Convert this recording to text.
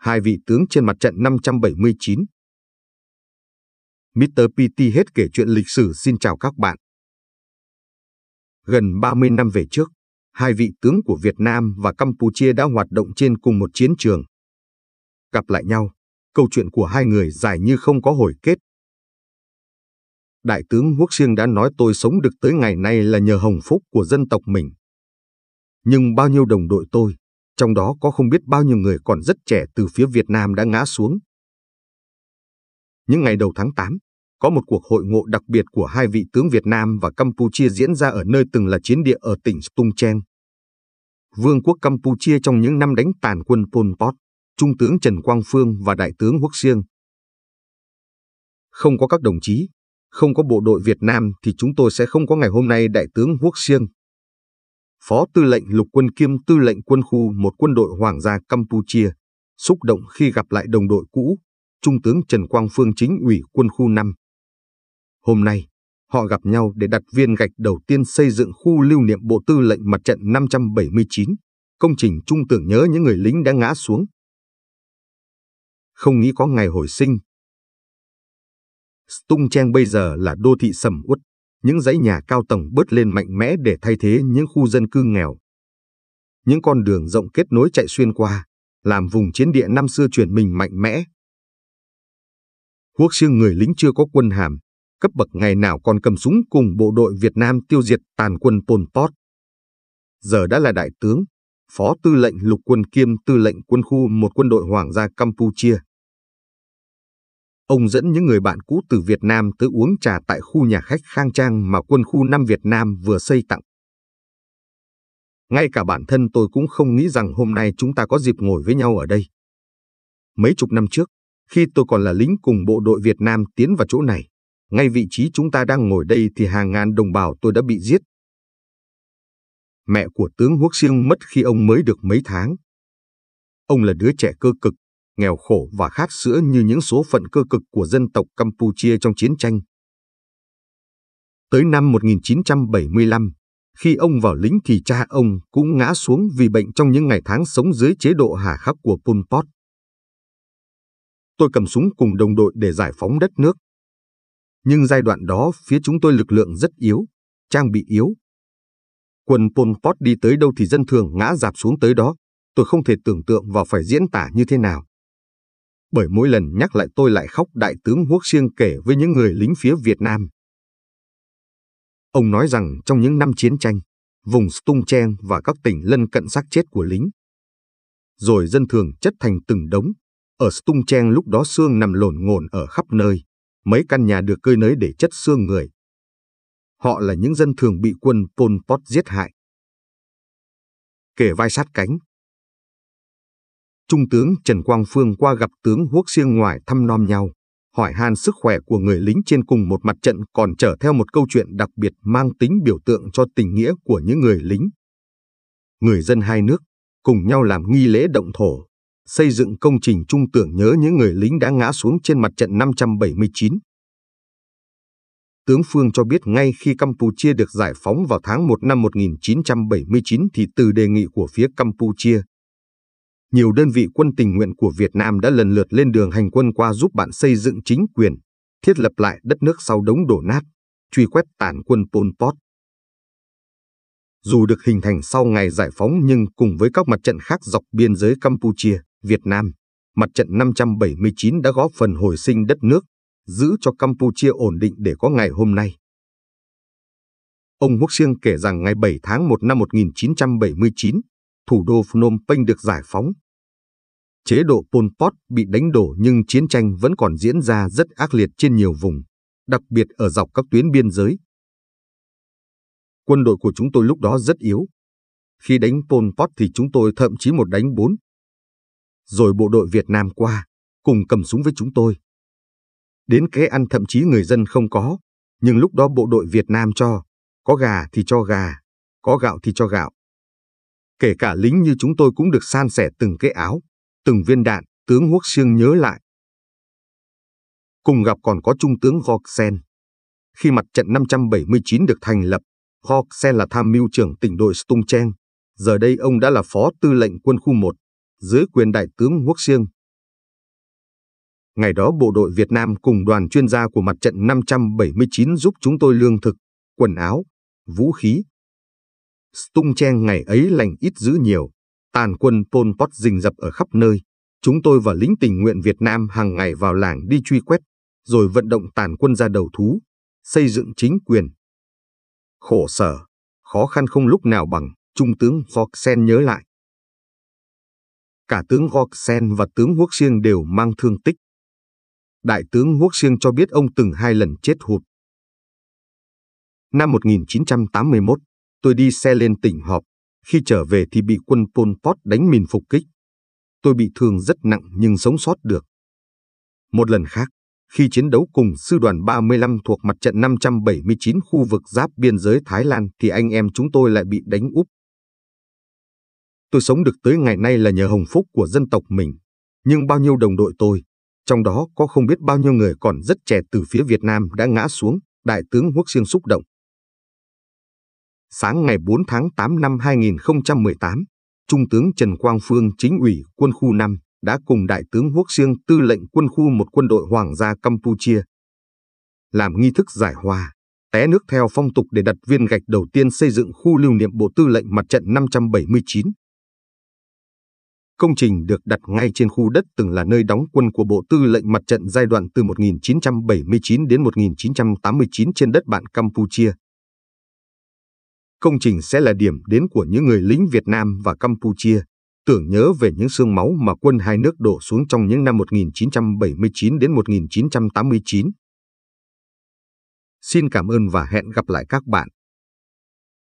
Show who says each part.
Speaker 1: hai vị tướng trên mặt trận 579. Mr. PT hết kể chuyện lịch sử xin chào các bạn. Gần 30 năm về trước, hai vị tướng của Việt Nam và Campuchia đã hoạt động trên cùng một chiến trường. Gặp lại nhau, câu chuyện của hai người dài như không có hồi kết. Đại tướng Quốc Siêng đã nói tôi sống được tới ngày nay là nhờ hồng phúc của dân tộc mình. Nhưng bao nhiêu đồng đội tôi, trong đó có không biết bao nhiêu người còn rất trẻ từ phía Việt Nam đã ngã xuống. Những ngày đầu tháng 8, có một cuộc hội ngộ đặc biệt của hai vị tướng Việt Nam và Campuchia diễn ra ở nơi từng là chiến địa ở tỉnh Stung Chen. Vương quốc Campuchia trong những năm đánh tàn quân Pol Pot, Trung tướng Trần Quang Phương và Đại tướng Quốc Siêng. Không có các đồng chí, không có bộ đội Việt Nam thì chúng tôi sẽ không có ngày hôm nay Đại tướng Quốc Siêng. Phó tư lệnh lục quân kiêm tư lệnh quân khu một quân đội Hoàng gia Campuchia, xúc động khi gặp lại đồng đội cũ, Trung tướng Trần Quang Phương chính ủy quân khu 5. Hôm nay, họ gặp nhau để đặt viên gạch đầu tiên xây dựng khu lưu niệm Bộ Tư lệnh Mặt trận 579, công trình trung tưởng nhớ những người lính đã ngã xuống. Không nghĩ có ngày hồi sinh. Stung Trang bây giờ là đô thị sầm uất, những dãy nhà cao tầng bớt lên mạnh mẽ để thay thế những khu dân cư nghèo. Những con đường rộng kết nối chạy xuyên qua, làm vùng chiến địa năm xưa chuyển mình mạnh mẽ. Quốc siêng người lính chưa có quân hàm, cấp bậc ngày nào còn cầm súng cùng bộ đội Việt Nam tiêu diệt tàn quân Pol Pot. Giờ đã là đại tướng, phó tư lệnh lục quân kiêm tư lệnh quân khu một quân đội hoàng gia Campuchia. Ông dẫn những người bạn cũ từ Việt Nam tới uống trà tại khu nhà khách khang trang mà quân khu 5 Việt Nam vừa xây tặng. Ngay cả bản thân tôi cũng không nghĩ rằng hôm nay chúng ta có dịp ngồi với nhau ở đây. Mấy chục năm trước, khi tôi còn là lính cùng bộ đội Việt Nam tiến vào chỗ này, ngay vị trí chúng ta đang ngồi đây thì hàng ngàn đồng bào tôi đã bị giết. Mẹ của tướng Huốc Siêng mất khi ông mới được mấy tháng. Ông là đứa trẻ cơ cực, nghèo khổ và khát sữa như những số phận cơ cực của dân tộc Campuchia trong chiến tranh. Tới năm 1975, khi ông vào lính thì cha ông cũng ngã xuống vì bệnh trong những ngày tháng sống dưới chế độ hà khắc của Pol Pot. Tôi cầm súng cùng đồng đội để giải phóng đất nước. Nhưng giai đoạn đó phía chúng tôi lực lượng rất yếu, trang bị yếu. Quân Pol Pot đi tới đâu thì dân thường ngã dạp xuống tới đó. Tôi không thể tưởng tượng và phải diễn tả như thế nào. Bởi mỗi lần nhắc lại tôi lại khóc đại tướng Huốc Siêng kể với những người lính phía Việt Nam. Ông nói rằng trong những năm chiến tranh, vùng Stung Treng và các tỉnh lân cận xác chết của lính. Rồi dân thường chất thành từng đống. Ở Stung Treng lúc đó xương nằm lổn ngổn ở khắp nơi mấy căn nhà được cơi nới để chất xương người. Họ là những dân thường bị quân Pol Pot giết hại. Kể vai sát cánh. Trung tướng Trần Quang Phương qua gặp tướng Huốc Siêng ngoài thăm nom nhau, hỏi han sức khỏe của người lính trên cùng một mặt trận còn chở theo một câu chuyện đặc biệt mang tính biểu tượng cho tình nghĩa của những người lính. Người dân hai nước cùng nhau làm nghi lễ động thổ, xây dựng công trình trung tưởng nhớ những người lính đã ngã xuống trên mặt trận 579. Tướng Phương cho biết ngay khi Campuchia được giải phóng vào tháng 1 năm 1979 thì từ đề nghị của phía Campuchia, nhiều đơn vị quân tình nguyện của Việt Nam đã lần lượt lên đường hành quân qua giúp bạn xây dựng chính quyền, thiết lập lại đất nước sau đống đổ nát, truy quét tàn quân Pol Pot. Dù được hình thành sau ngày giải phóng nhưng cùng với các mặt trận khác dọc biên giới Campuchia, Việt Nam, mặt trận 579 đã góp phần hồi sinh đất nước, giữ cho Campuchia ổn định để có ngày hôm nay. Ông Quốc Siêng kể rằng ngày 7 tháng 1 năm 1979, thủ đô Phnom Penh được giải phóng. Chế độ Pol Pot bị đánh đổ nhưng chiến tranh vẫn còn diễn ra rất ác liệt trên nhiều vùng, đặc biệt ở dọc các tuyến biên giới. Quân đội của chúng tôi lúc đó rất yếu. Khi đánh Pol Pot thì chúng tôi thậm chí một đánh bốn, rồi bộ đội Việt Nam qua, cùng cầm súng với chúng tôi. Đến kế ăn thậm chí người dân không có, nhưng lúc đó bộ đội Việt Nam cho, có gà thì cho gà, có gạo thì cho gạo. Kể cả lính như chúng tôi cũng được san sẻ từng cái áo, từng viên đạn, tướng Huốc Siêng nhớ lại. Cùng gặp còn có Trung tướng Gorksen. Khi mặt trận 579 được thành lập, Gorksen là tham mưu trưởng tỉnh đội Stung Treng. Giờ đây ông đã là phó tư lệnh quân khu 1 dưới quyền đại tướng Huốc Siêng, Ngày đó bộ đội Việt Nam cùng đoàn chuyên gia của mặt trận 579 giúp chúng tôi lương thực, quần áo, vũ khí. Stung Cheng ngày ấy lành ít dữ nhiều, tàn quân Pol Pot rình rập ở khắp nơi. Chúng tôi và lính tình nguyện Việt Nam hàng ngày vào làng đi truy quét, rồi vận động tàn quân ra đầu thú, xây dựng chính quyền. Khổ sở, khó khăn không lúc nào bằng, Trung tướng Voxen nhớ lại. Cả tướng Voxen và tướng Huốc Siêng đều mang thương tích. Đại tướng Huốc Siêng cho biết ông từng hai lần chết hụt. Năm 1981, tôi đi xe lên tỉnh họp. Khi trở về thì bị quân Pol Pot đánh mìn phục kích. Tôi bị thương rất nặng nhưng sống sót được. Một lần khác, khi chiến đấu cùng sư đoàn 35 thuộc mặt trận 579 khu vực giáp biên giới Thái Lan thì anh em chúng tôi lại bị đánh úp. Tôi sống được tới ngày nay là nhờ hồng phúc của dân tộc mình. Nhưng bao nhiêu đồng đội tôi, trong đó có không biết bao nhiêu người còn rất trẻ từ phía Việt Nam đã ngã xuống, Đại tướng Huốc Siêng xúc động. Sáng ngày 4 tháng 8 năm 2018, Trung tướng Trần Quang Phương chính ủy quân khu 5 đã cùng Đại tướng Huốc Siêng tư lệnh quân khu một quân đội Hoàng gia Campuchia. Làm nghi thức giải hòa, té nước theo phong tục để đặt viên gạch đầu tiên xây dựng khu lưu niệm Bộ Tư lệnh Mặt trận 579. Công trình được đặt ngay trên khu đất từng là nơi đóng quân của Bộ Tư lệnh Mặt trận giai đoạn từ 1979 đến 1989 trên đất bạn Campuchia. Công trình sẽ là điểm đến của những người lính Việt Nam và Campuchia, tưởng nhớ về những xương máu mà quân hai nước đổ xuống trong những năm 1979 đến 1989. Xin cảm ơn và hẹn gặp lại các bạn.